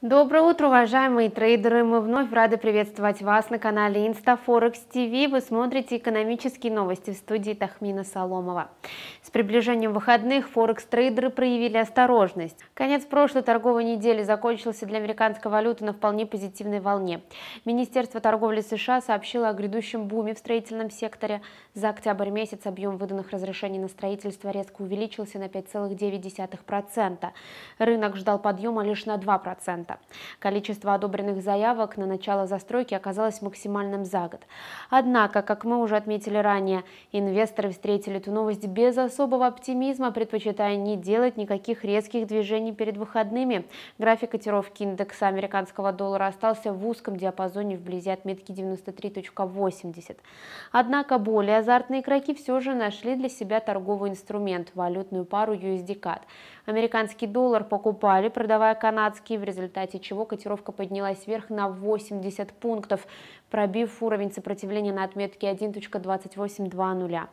Доброе утро, уважаемые трейдеры! Мы вновь рады приветствовать вас на канале InstaForex TV. Вы смотрите экономические новости в студии Тахмина Соломова. С приближением выходных форекс-трейдеры проявили осторожность. Конец прошлой торговой недели закончился для американской валюты на вполне позитивной волне. Министерство торговли США сообщило о грядущем буме в строительном секторе. За октябрь месяц объем выданных разрешений на строительство резко увеличился на 5,9%. Рынок ждал подъема лишь на 2%. Количество одобренных заявок на начало застройки оказалось максимальным за год. Однако, как мы уже отметили ранее, инвесторы встретили эту новость без особого оптимизма, предпочитая не делать никаких резких движений перед выходными. График котировки индекса американского доллара остался в узком диапазоне вблизи отметки 93.80. Однако более азартные игроки все же нашли для себя торговый инструмент – валютную пару USD-CAD. Американский доллар покупали, продавая канадский, в результате чего котировка поднялась вверх на 80 пунктов, пробив уровень сопротивления на отметке 1.2820.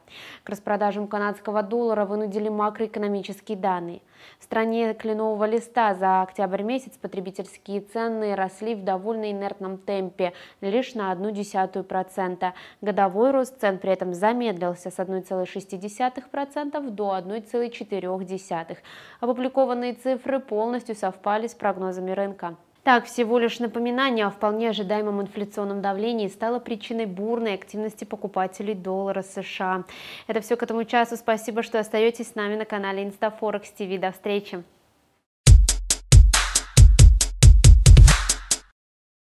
К распродажам канадского доллара вынудили макроэкономические данные. В стране кленового листа за октябрь месяц потребительские цены росли в довольно инертном темпе, лишь на 0,1%. Годовой рост цен при этом замедлился с 1,6% до 1,4%. Опубликованные цифры полностью совпали с прогнозами рынка. Так, всего лишь напоминание о вполне ожидаемом инфляционном давлении стало причиной бурной активности покупателей доллара США. Это все к этому часу. Спасибо, что остаетесь с нами на канале InstaForex TV. До встречи!